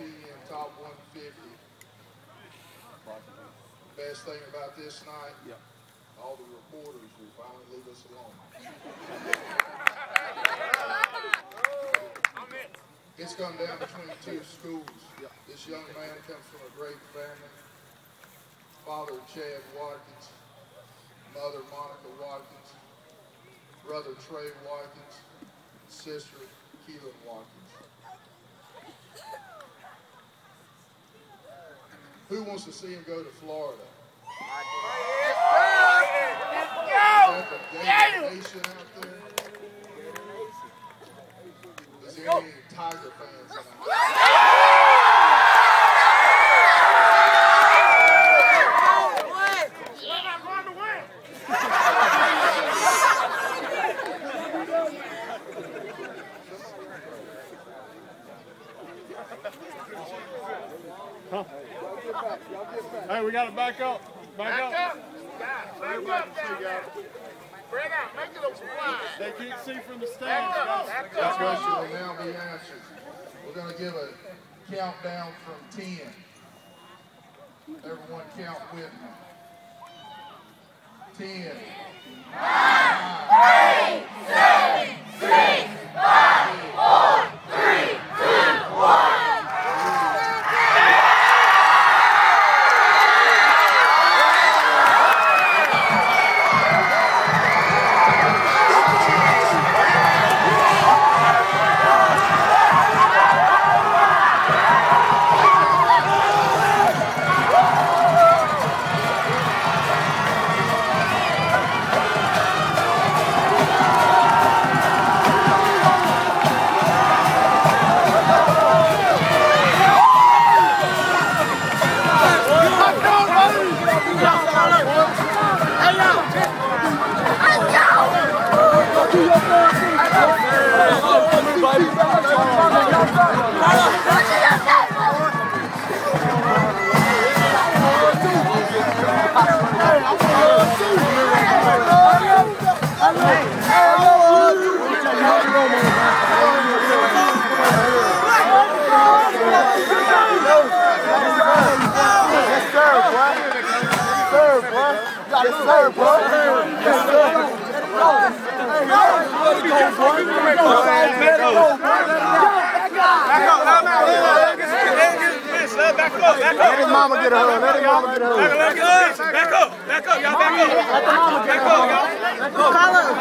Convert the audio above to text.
ESPN Top 150. Best thing about this night, all the reporters will finally leave us alone. It's come down between two schools. This young man comes from a great family. Father Chad Watkins, mother Monica Watkins, brother Trey Watkins, sister Keelan Watkins. Who wants to see him go to Florida? Is that the Gator Nation out there? Is there any Tiger fans Hey, we got to back up. Back, Back up. up. Back up down there. Spread out. Make it a wide. They can't see from the Back stands. up. Back This up. question will now be answered. We're going to give a countdown from 10. Everyone count with me. 10. Back up, back up. Let his mama get a hug. Let his mama get a hug. Back up, back up, back up. Back up. Mama get a hug. Back up. Back up.